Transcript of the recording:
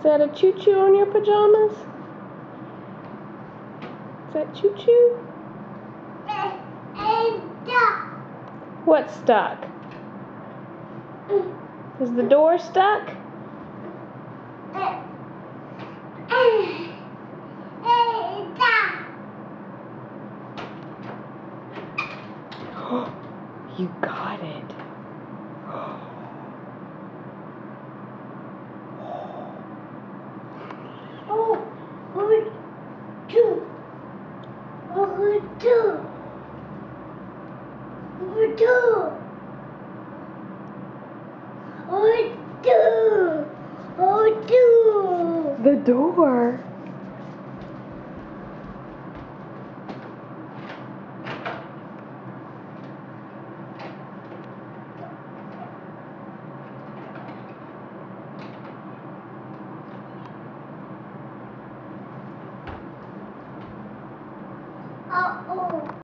Is that a choo-choo on your pajamas? Is that choo-choo? What's stuck? Is the door stuck? You got it. Oh, oh, oh two. Oh, oh two. Oh, two. Oh, two. Oh, two. The door. Uh oh.